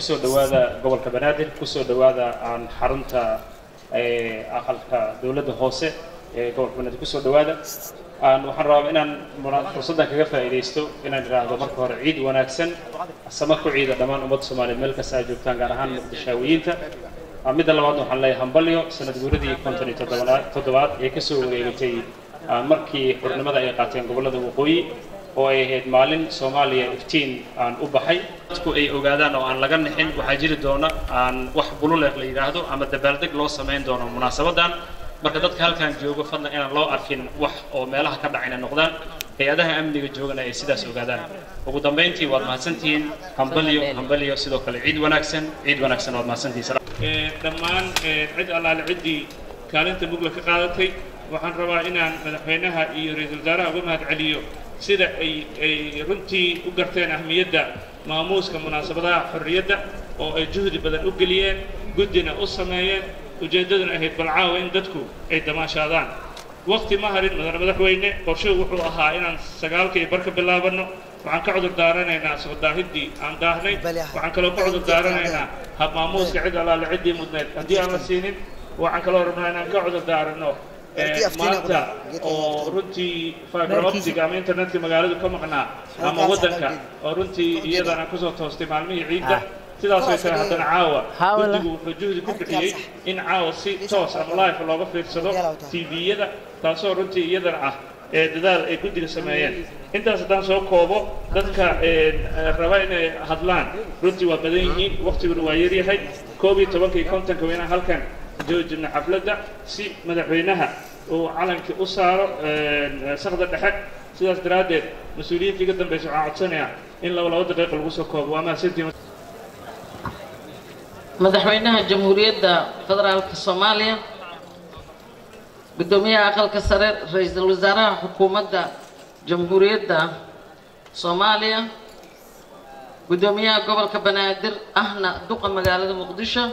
ku soo dhowaada gobolka banaadir ku soo dhowaada aan xarunta aqalka dowladda hoose ee gobolka banaadir ku soo dhowaada. Aan waxaan rabaa inaan fursaddan kaga faa'iidaysto inaan idhaahdo marka hore ciid wanaagsan sama ku ciida dhammaan ummadda soomaaliyeed meel kasta ay joogtaan gaar ahaan muqdishaawiyiinta midda labaadna waxaan leeyahay hambalyo sanad guuradii konton iyo toddobaad ee ka soo wareegatay markii xurnimada ay qaateen gobollada waqooyi oo ay ahayd maalin soomaaliya iftiin aan u baxay. Dadku ay ogaadaan oo aan laga nixin waxaa jiri doona aan wax bululeeq la yidhaahdo ama dabaaldeg loo samayn doono munaasabadan. Marka dadka halkan joogo fadlan inaan loo arkin wax oo meelaha ka dhacayna noqdaan. Hay'adaha amniga joogana ay sidaas ogaadaan. Ugu dambayntii waad mahadsantihiin. Hambalyo hambalyo sidoo kale ciid wanaagsan ciid wanaagsan waad mahadsantihiin. Dhammaan cid allaale ciddii kaalinta mugla ka qaadatay waxaan rabaa inaan madaxweynaha iyo ra'iisul wasaaraha uga mahad celiyo sida ay ay runtii u garteen ahmiyadda maamuuska munaasabadaha xorriyadda oo ay juhdi badan u geliyeen guddina u sameeyeen ujeeddaduna ahayd balcaawa in dadku ay damaashaadaan. Waqti ma harin mudane madaxweyne qorshuhu wuxuu ahaa inaan sagaalkii bar ka bilaabanno. Waxaan ka cudur daaranaynaa soo daahiddii aan daahnay. Waxaan kaloo ka cudur daaranaynaa hab maamuuska cid allaale ciddii mudneed. Haddii aan la siinin waxaan kaloo rabnaa inaan ka cudur daaranno maanta oo runtii fiber optic ama internetka magaaladu ka maqnaa ama waddanka oo runtii iyadana ku soo toostay maalmihii ciidda sidaas way tahay haddana caawa guddigu wuxuu juhdi ku bixiyey in caawa si toos ama life looga fiirsado tviyada taasoo runtii iyadana ah ee dadaal ay guddiga sameeyeen intaas haddaan soo koobo dadka raba inay hadlaan runtii waa badan yihiin waqtiguna waa yaryahay koob iyo tobankii kontonka waa inaan halkan joojina xafladda si madaxweynaha uu calankii u saaro sakda dhexe. Sidaas daraaddeed mas'uuliyiinta iga dambaysa waxaan codsanayaa in laba laba daqiiqa lagu soo koobo. Waa mahadsantiin madaxweynaha jamhuuriyadda federaalka soomaaliya guddoomiyaha aqalka sare ra'iisul wasaaraha xukuumadda jamhuuriyadda soomaaliya guddoomiyaha gobolka banaadir ahna duqa magaalada muqdisho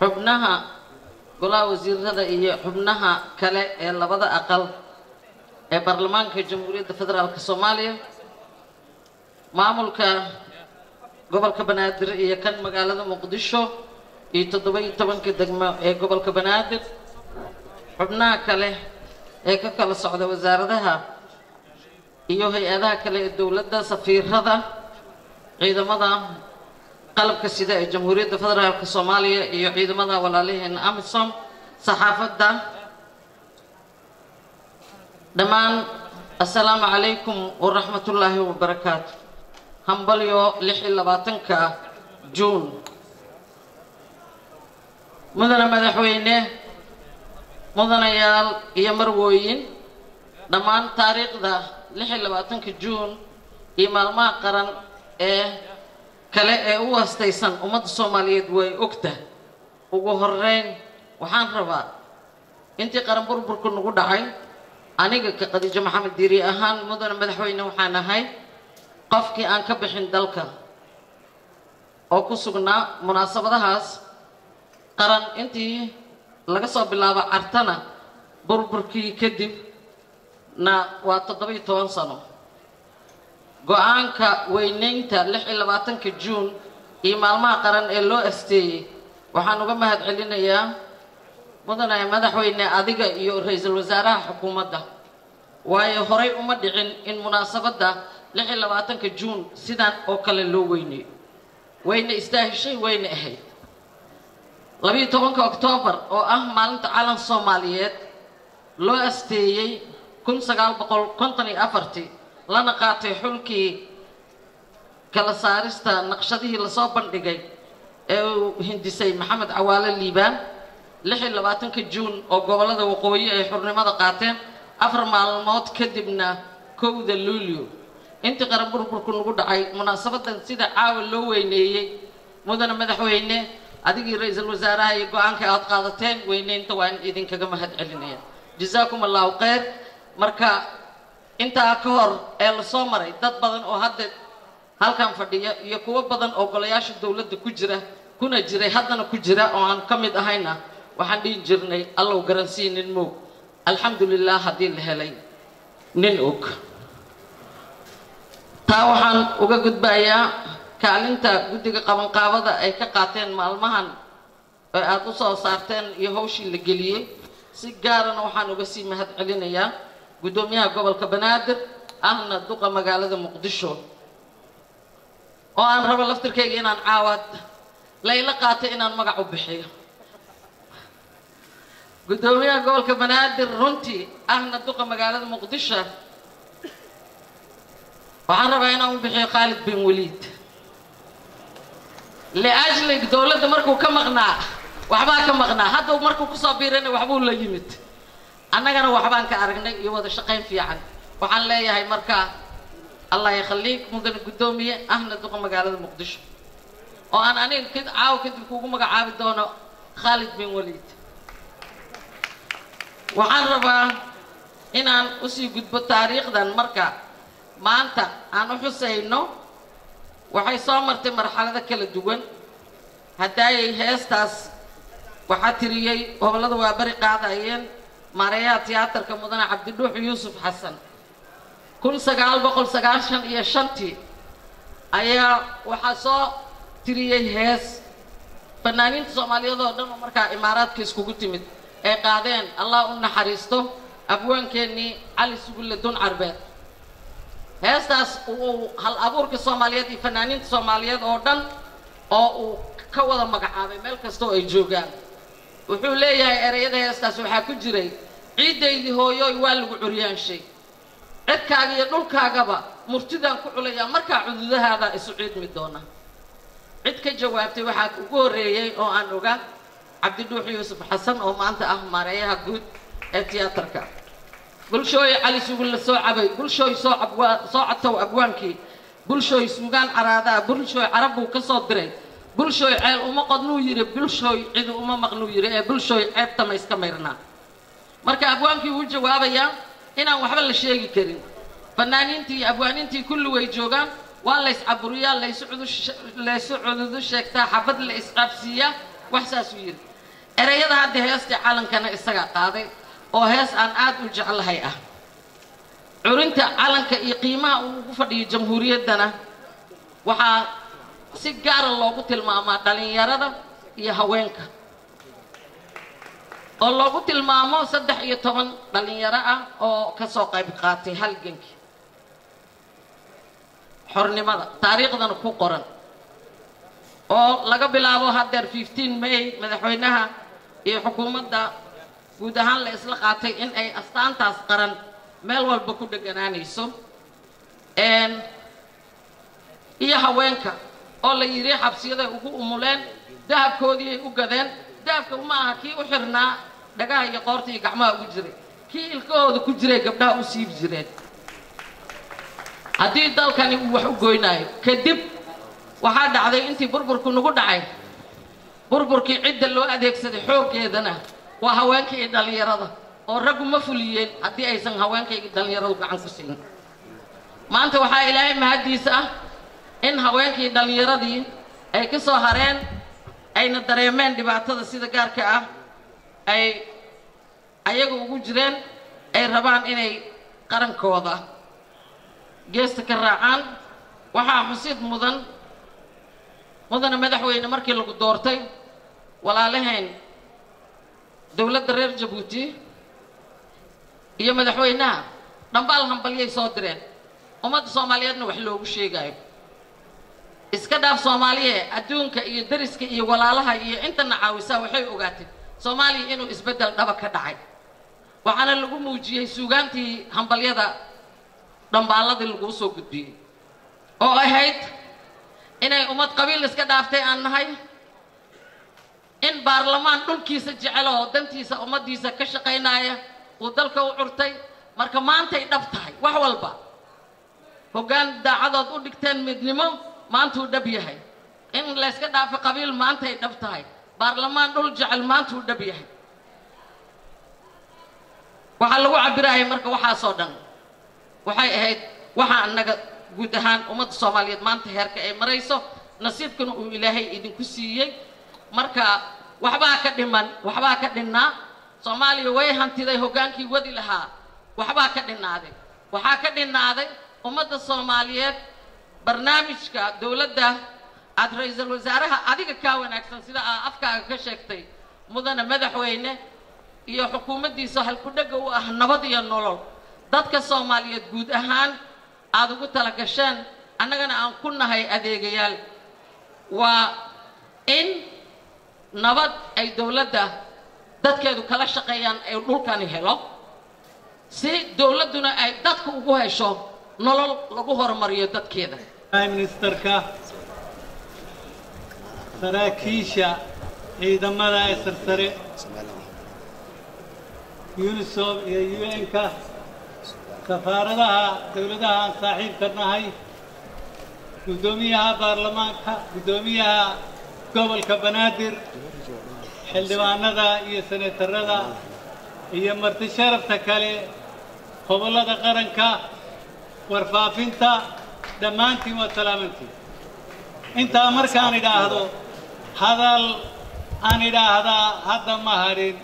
xubnaha golaha wasiirada iyo xubnaha kale ee labada aqal ee baarlamaanka jamhuuriyadda federaalka soomaaliya maamulka gobolka banaadir iyo kan magaalada muqdisho iyo toddoba iyo tobanka degmo ee gobolka banaadir xubnaha kale ee ka kala socda wasaaradaha iyo hay'adaha kale ee dowladda safiirada ciidamada qalabka sida ee jamhuuriyadda federaalka soomaaliya iyo ciidamada walaalaheena amisom saxaafadda. Dhammaan assalaamu calaykum waraxmatullaahi wabarakaatu hambalyo lix iyo labaatanka juun. Mudane madaxweyne mudanayaal iyo marwooyin dhammaan taariikhda lix iyo labaatanka juun iyo maalmaha qaran ee kale ee u wastaysan ummadda soomaaliyeed way ogta ugu horeyn waxaan rabaa intii qaran burburku nagu dhacay aniga ka khadiijo maxamed diiri ahaan mudane madaxweyne waxaan ahay qofkii aan ka bixin dalka oo ku sugnaa munaasabadahaas qaran intii laga soo bilaabo cartana burburkii kadib na waa toddoba-iyo toban sano go'aanka weyneynta lix iyo labaatanka juun iyo maalmaha qaran ee loo asteeyey waxaan uga mahad celinayaa mudane madaxweyne adiga iyo ra'iisul wasaaraha xukuumadda. Waayo horay uma dhicin in munaasabadda lix iyo labaatanka juun sidan oo kale loo weyneeyo wayna istaahishay wayna ahayd. Labiiyo tobanka oktoobar oo ah maalinta calan soomaaliyeed loo asteeyey kun sagaal boqol konton iyo afartii lana qaatay xulkii kala saarista naqshadihii la soo bandhigay ee uu hindisay maxamed cawaale liibaan lix iyo labaatanka juun oo gobollada waqooyi ay xurnimada qaateen afar maalmood kadibna kowda luulyo. Intii qaran burburku nagu dhacay munaasabadan sida caawa loo weyneeyey mudane madaxweyne adigii ra'iisul wasaaraha iyo go'aanka aad qaadateen weyneynta waa in idinkaga mahad celinaya jazaakum allahu khayr. Marka intaa ka hor ee la soo maray dad badan oo hadda halkan fadhiya iyo kuwo badan oo golayaasha dowladda ku jira kuna jiray haddana ku jira oo aan ka mid ahayna waxaan dhihi jirnay allow garansii nin moog. Alxamdulilah haddii la helay nin og. Taa waxaan uga gudbayaa kaalinta guddiga qabanqaabada ay ka qaateen maalmahan oo aada u soo saarteen iyo hawshii la geliyey si gaarana waxaan uga sii mahad celinayaa guddoomiyaha gobolka banaadir ahna duqa magaalada muqdisho oo aan rabo laftirkayga inaan caawaad layla qaatay inaan magac u bixiyo. Guddoomiyaha gobolka banaadir runtii ahna duqa magaalada muqdisho waxaan rabaa inaan u bixiyo khaalid bin waliid. Liajlig dowladda markuu ka maqnaa waxbaa ka maqnaa hadda markuu ku soo biirana waxbuu la yimid annagana waxbaan ka aragnay iyo wada shaqayn fiican. Waxaan leeyahay markaa allah yakhaliik mudane guddoomiye ahna duqa magaalada muqdisho. Oo aan aniga k caawa kadib kuugu magacaabi doono khaalid bin waliid. Waxaan rabaa inaan u sii gudbo taariikhdan marka maanta aan u xusayno. Waxay soo martay marxalado kala duwan. Haddaayay heestaas waxaa tiriyey gobollada waa bari qaadayeen maareeyaha tiyaatarka mudane cabdidhuux yuusuf xasan. Kun sagaal boqol sagaashan iyo shantii ayaa waxaa soo tiriyey hees. Fanaaniinta soomaaliyeed oo dhan oo markaa imaaraadka iskugu timid ay qaadeen allah u naxariisto abwaankeenii cali sugulle dun carbeed heestaas uu hal abuurka soomaaliyeed iyo fanaaniinta soomaaliyeed oo dhan oo uu ka wada magacaabay meel kasta oo ay joogaan wuxuu leeyahay ereyada heestaas waxaa ku jiray ciiddaydii hooyooy waa lagu curyaanshay cidkaaga iyo dhulkaagaba murtidaan ku culayaa markaa cududahaada isu ciidmi doona cid ka jawaabtay waxaa ugu horreeyey oo aan ogaa cabdidhuux yuusuf xasan oo maanta ah maareeyaha guud ee tiyaatarka. Bulshooy cali sugulle soo cabay bulshooy soo abwaa soo catow abwaankii bulshooy suugaan caraadaa bulshooy carab buu ka soo diray bulshooy ceel uma qodnuu yidhi bulshooy cidi uma maqnuu yidhi ee bulshooy ceebtama iska mayrnaa. Marka abwaankii wuu jawaabayaa inaan waxba la sheegi karin. Fanaaniintii iyo abwaaniintii kulli way joogaan waa lays caburiyaa laysu cududu sheegtaa xabad la isqaabsiiyaa wax saasuu yidhi. Ereyada hadda heestii calankana isagaa qaaday oo hees aan aad u jeclahay ah. Curinta calanka iyo qiimaha uu ugu fadhiyo jamhuuriyaddana waxaa si gaara loogu tilmaamaa dhallinyarada iyo haweenka. Oo loogu tilmaamo saddex iyo toban dhallinyaro ah oo ka soo qayb qaatay halgankii. Xornimada taariikhdana ku qoran. Oo laga bilaabo haddeer fifteen may madaxweynaha iyo xukuumadda guud ahaan la isla qaatay in ay astaantaas qaran meel walba ku dheganaanayso iyo haweenka oo la yidhi xabsiyaday ugu umuleen dahabkoodii ay u gadeen dahabka ma aha kii u xirnaa dhagaha iyo qoorta iyo gacmaha ugu jiray kii ilkahooda ku jiray gabdhaha u siibi jireen. Haddii dalkani uu wax u goynaayo kadib waxaa dhacday intii burburku nagu dhacay. Burburkii cidda loo adeegsaday xooggeedana waa haweenka iyo dhallinyarada oo raggu ma fuliyeen haddii aysan haweenka dhallinyaradu gacan ku siin. Maanta waxaa ilaahay mahaddiisa ah in haweenkii dhallinyaradii ay ka soo hareen ayna dareemeen dhibaatada sida gaarka ah ay ayaga ugu jireen ay rabaan inay qarankooda geesta ka raacaan. Waxaa xusid mudan mudana madaxweyne markii lagu doortay walaalahayn dowladda reer jabuuti iyo madaxweynaha dhambaal hambalyay soo direen. Ummadda soomaaliyeedna wax loogu sheegaayo iska dhaaf soomaaliya adduunka iyo dariska iyo walaalaha iyo intana caawisaa waxay ogaatay soomaaliya inuu isbeddel dhaba ka dhacay. Waxaana lagu muujiyey suugaantii hambalyada dhambaalladii laguu soo gudbiyey oo ahayd inay ummad qabiil iska dhaaftay aan nahay in baarlamaan dhulkiisa jecel oo dantiisa ummaddiisa ka shaqaynaaya uu dalka u curtay. Marka maantay dhab tahay wax walba hoggaan daacadood u dhigteen midnimo maantuu dhab yahay. In layska dhaafo qabiil maantay dhab tahay. Baarlamaan dhul jecel maantuu dhab yahay. Waxaa lagu cabirayay marka waxaasoo dhan. Waxay ahayd waxaa annaga guud ahaan ummadda soomaaliyeed maanta heerka ay marayso. Nasiibkana uu ilaahay idinku siiyey. Marka waxbaa ka dhiman waxbaa ka dhinnaa. Soomaaliya way hantiday hoggaankii wadi lahaa. Waxbaa ka dhinnaaday. Waxaa ka dhinnaaday ummadda soomaaliyeed barnaamijka dowladda aad ra'iisul wasaaraha adiga kaa wanaagsan sida aa afkaaga ka sheegtay mudane madaxweyne iyo xukuumaddiisa halkudhega u ah nabad iyo nolol. Dadka soomaaliyeed guud ahaan aada ugu tala gasheen annagana aan ku nahay adeegayaal waa in nabad ay dowladda dadkeedu kala shaqeeyaan ay dhulkani helo. Si dowladduna ay dadka ugu hesho nolol lagu horumariyo dadkeeda ministerka saraakiisha ciidamada ee sarsare unisom iyo un-ka safaaradaha dowladaha aan saaxiibka nahay guddoomiyaha baarlamaanka guddoomiyaha gobolka banaadir xildhibaanada iyo senetarada iyo marti sharafta kale gobollada qaranka warfaafinta dhammaantiin waa salaamantiin intaa markaan idhaahdo hadal aan idhaahdaa hadda ma hadhin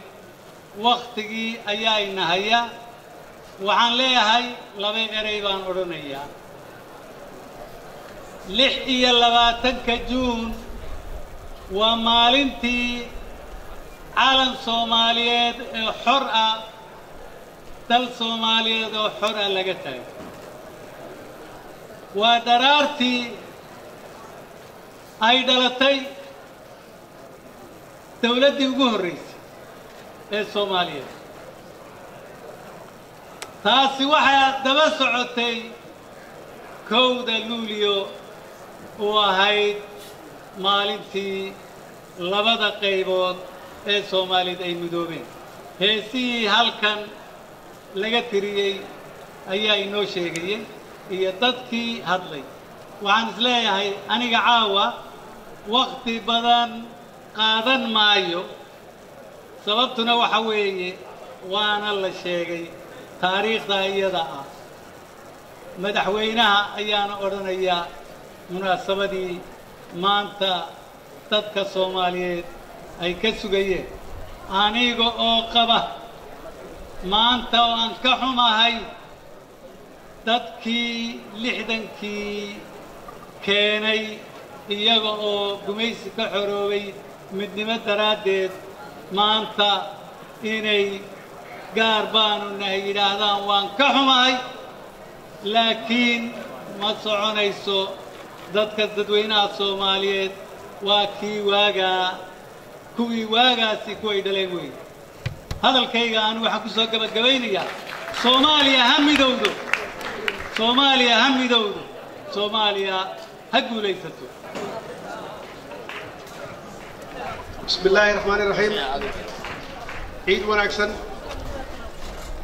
wakhtigii ayaa inahaya waxaan leeyahay laba erey baan odhanayaa. Lix iyo labaatanka juun waa maalintii calan soomaaliyeed ee xor ah dal soomaaliyeed oo xor ah laga taagay waa dharaartii ay dhalatay dawladdii ugu horraysay ee soomaaliyeed taasi waxaa daba socotay kowda luuliyo uu ahayd maalintii labada qaybood ee soomaaliyeed ay midoobeen. Heesihii halkan laga tiriyey ayaa inoo sheegayey iyo dadkii hadlay. Waxaan is leeyahay aniga caawa wakhti badan qaadan maayo. Sababtuna waxa weeye waana la sheegay taariikhda iyada ah. Madaxweynaha ayaana odhanayaa munaasabadii maanta dadka soomaaliyeed ay ka sugayeen. Aniga oo qaba maanta oo aan ka xumahay dadkii lixdankii keenay iyaga oo gumaysi ka xoroobay midnimo daraaddeed maanta inay gaar baanu nahay yidhaahdaan waan ka xumahay laakiin ma soconayso dadka dadweynaha soomaaliyeed. Waa kii waagaa kuwii waagaasi kuway dhaleen weyn. Hadalkayga aanu waxaan ku soo gebagabaynayaa soomaaliya ha midowdo soomaaliya ha soomaaliya ha guulaysato bismi illaahi raxmaan iraxiim ciid wanaagsan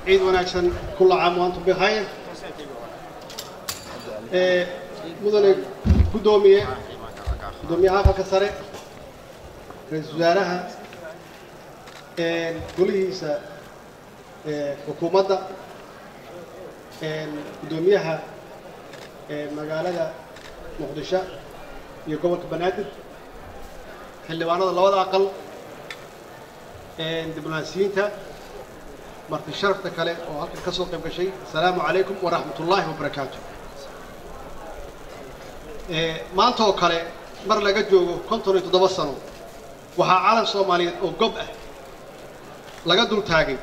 ciid wanaagsan kulla caam waantum eh, mudane guddoomiye guddoomiyaha aqalka sare. Ra'iisul wasaaraha eh, golihiisa eh, xukuumadda gudoomiyaha magaalada muqdisho iyo gobolka banaadir xildhibaanada labada aqal diblomaasiyiinta marti sharafta kale oo halkan ka soo qayb gashay asalaamu calaykum waraxmat ullaahi wabarakaatu maanta oo kale mar laga joogo konton iyo toddoba sano waxaa calan soomaaliyeed oo gob ah laga dul taagay.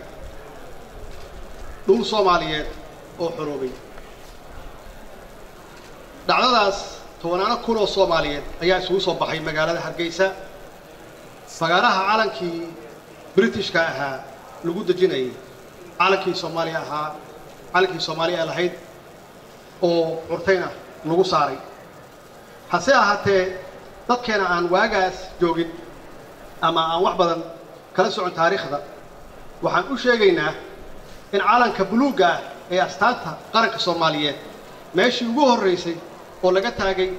Dhul soomaaliyeed oo xoroobay. Dhacdadaas tobanaano kun oo soomaaliyeed ayaa isugu soo baxay magaalada hargeysa. Fagaaraha calankii britishka ahaa lagu dejinayay calankii soomaaliya ahaa calankii soomaaliya lahayd oo curtayna lagu saaray. Hase ahaatee dadkeena aan waagaas joogin ama aan wax badan kala socon taariikhda waxaan u sheegaynaa in calanka buluugga ah ee astaanta qaranka soomaaliyeed. Meeshii ugu horraysay oo laga taagay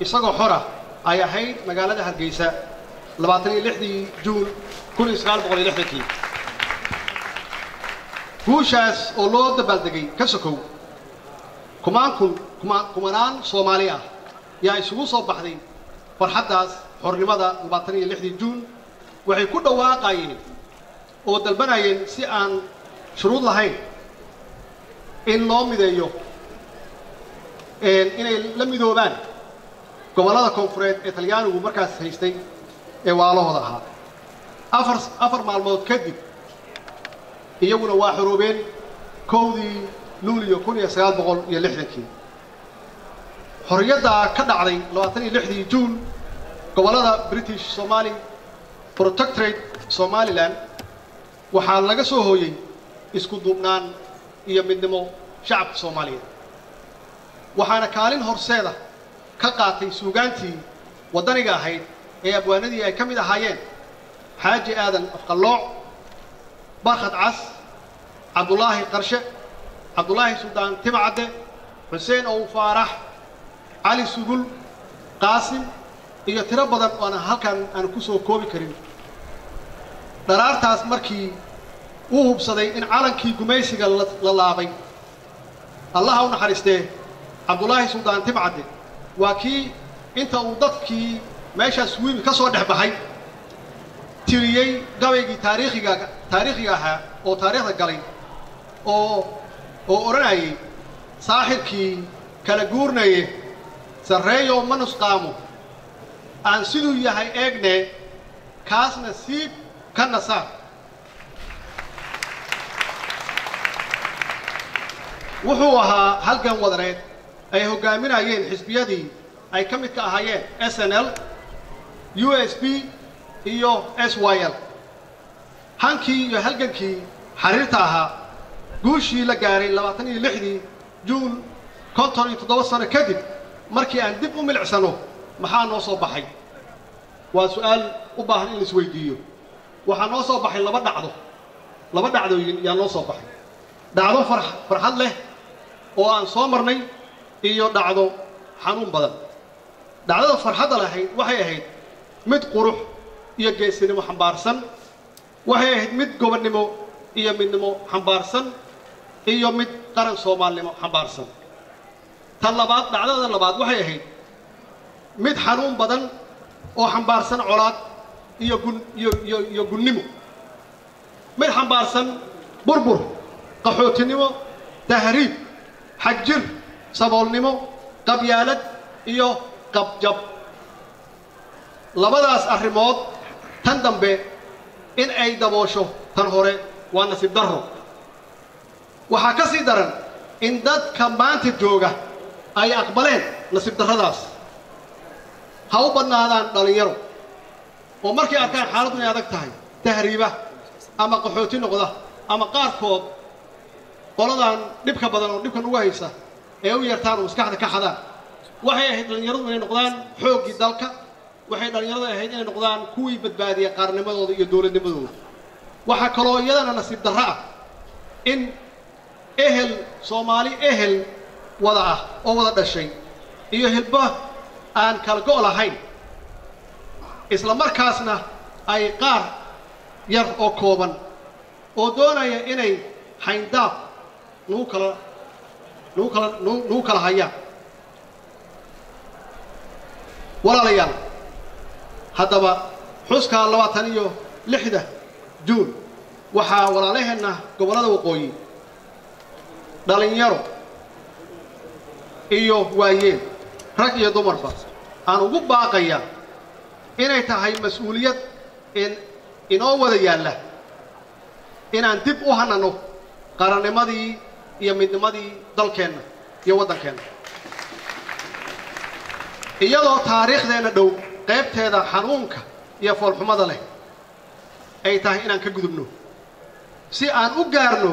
isagoo xora ay ahayd magaalada hargeysa labaatan iyo lixdii juun kun iyo sagaal boqol iyo lixdankii. Guushaas oo loo dabaaldegay ka sokow kumaan kun kuma kumanaan soomaali ah yaa isugu soo baxday farxaddaas xornimada labaatan iyo lixdii juun. Waxay ku dhawaaqayeen oo dalbanayeen si aan shuruud lahayn in loo mideeyo inay la midoobaan gobollada koonfureed ee talyaanigu markaas haystay ee waalahooda ahaa afar afar maalmood kadib iyaguna waa xoroobeen kowdii luuliyo kun iyo sagaal boqol iyo lixdankii xorriyaddaa ka dhacday labaatan iyo lixdii juun gobollada british somali protectorate somalilan waxaa laga soo hooyey isku duubnaan iyo midnimo shacabka soomaaliyeed. Waxaana kaalin horseeda ka qaatay suugaantii waddaniga ahayd ee abwaanadii ay ka mid ahaayeen xaaji aadan afqallooc barkhad cas cabdulaahi qarshe cabdulaahi suldaan timcadde xuseen ow faarax cali sugul qaasim iyo tiro badan oona halkan aan ku soo koobi karin. Dharaartaas markii uu hubsaday in calankii gumaysiga la laabay. Allaha u naxariistee cabdulaahi suldaan timcadde waa kii inta uu dadkii meeshaas wiimi ka soo dhex baxay tiriyey gabaygii taariikhiga taariikhiga ahaa oo taariikhda galay oo oo odhanayay saaxirkii kala guurnaye sarreeyo ma nusqaamo aan siduu yahay eegne kaasna siib ka nasaar wuxuu ahaa halgan wadareed ay hoggaaminayeen xisbiyadii ay ka midka ahaayeen s n l u s b iyo s y l. Hankii iyo halgankii xariirta ahaa guushii la gaaray labaatan iyo lixdii juun konton iyo toddoba sano kadib markii aan dib u milicsano maxaa noo soo baxay? Waa su'aal u baahan in la isweydiiyo. Waxaa noo soo baxay laba dhacdo. Laba dhacdooyin yaa noo soo baxay. Dhacdo far farxad leh oo aan soo marnay iyo dhacdo xanuun badan. Dhacdada farxadda lahayd waxay ahayd mid qurux iyo geesinimo xambaarsan. Waxay ahayd mid gobonnimo iyo midnimo xambaarsan iyo mid qaran soomaalnimo xambaarsan. Tan labaad dhacdada labaad waxay ahayd mid xanuun badan oo xambaarsan colaad iyo gun iyo iyo iyo gunnimo. Mid xambaarsan burbur qaxootinimo tahriib xagjir saboolnimo qabyaalad iyo qabjab labadaas arrimood tan dambe in ay daboosho tan hore waa nasiib darro. Waxaa ka sii daran in dadka maanta jooga ay aqbaleen nasiib darradaas. Ha u badnaadaan dhallinyaro oo markay arkaan xaaladdu inay adag tahay tahriiba ama qaxooti noqda ama qaarkood qoladan dhibka badan oo dhibkan uga haysa ee u yartaan oo maskaxda ka xadaan. Waxay ahayd dhallinyaradu inay noqdaan xooggii dalka waxay dhallinyaradu ahayd inay noqdaan kuwii badbaadiya qaarnimadooda iyo dowladnimadooda. Waxaa kaloo iyadana nasiib darro ah in ehel soomaali ehel wada ah oo wada dhashay iyo hilba aan kala go' lahayn isla markaasna ay qaar yar oo kooban oo doonaya inay hayndaab nagu kala nagu kala nagu kala hayaan walaalayaal haddaba xuska labaatan iyo lixda juun waxaa walaalaheenna gobollada waqooyi dhallinyaro iyo waayeen rag iyo dumarba aan ugu baaqaya inay tahay mas'uuliyad in inoo wada yaalla inaan dib u hanano qarannimadii iyo midnimadii dalkeenna iyo waddankeenna iyadoo taariikhdeenna dhow qaybteeda xanuunka iyo foolxumada leh ay tahay inaan ka gudubno. Si aan u gaarno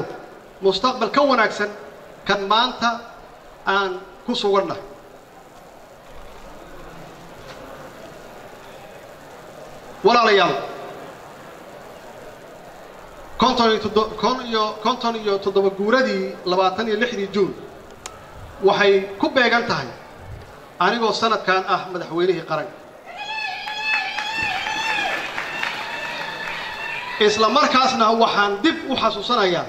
mustaqbal ka wanaagsan kan maanta aan ku suganna walaalayaal konton iyo toddoba guuradii labaatan iyo lixdii juun waxay ku beegan tahay anigoo sanadkan ah madaxweynihii qaranka isla markaasna waxaan dib u xasuusanayaa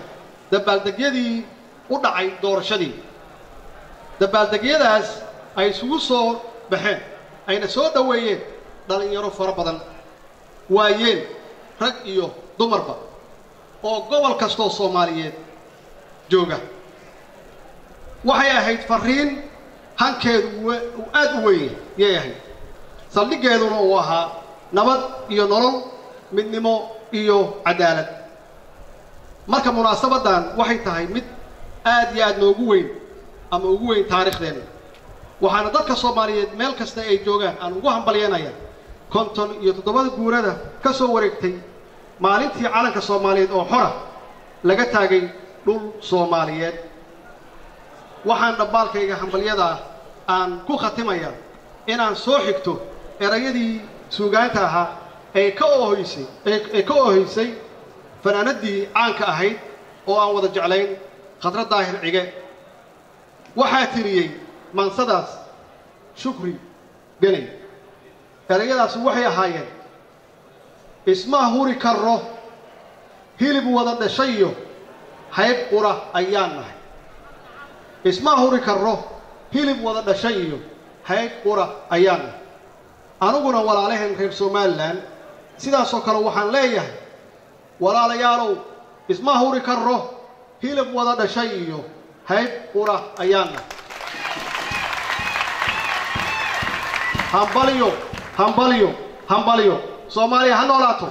dabaaldegyadii u dhacay doorashadii. Dabaaldegyadaas ay isugu soo baxeen ayna soo dhoweeyeen dhallinyaro fara badan waayeen rag iyo dumarba oo gobol kastoo soomaaliyeed jooga. Waxay ahayd farriin hankeedu we- uu aad u weyn yay ahayd. Saldhiggeeduna uu ahaa nabad iyo nolol midnimo iyo cadaalad. Marka munaasabaddan waxay tahay mid aad iyo aad noogu weyn ama ugu weyn taariikhdeenna waxaana dadka soomaaliyeed meel kasta ay joogaan aan ugu hambalyanaya konton iyo toddobada guurada ka soo wareegtay maalintii calanka soomaaliyeed oo xora laga taagay dhul soomaaliyeed. Waxaan dhabbaalkayga hambalyada ah aan ku khatimaya inaan soo xigto erayadii suugaanta ahaa ee ka oohoysay ee- ka oohaysay fanaanadii caanka ahayd oo aan wada jeclayn khadra daahir cige. Waxaa tiriyey maansadaas shukri gelay erayadaasi waxay ahaayeen isma huri karro. Hilib wada dhashayo. Hayb qura ayaan nahay. Isma huri karro. Hilib wada dhashay iyo hayb qura ayaan nahay. Aniguna walaalaheen reer somalilan sidaasoo kale waxaan leeyahay walaalayaalow isma huri karro. Hilib wada dhashay iyo hayb qura ayaan nahay. Hambalyo hambalyo hambalyo soomaaliya ha noolaato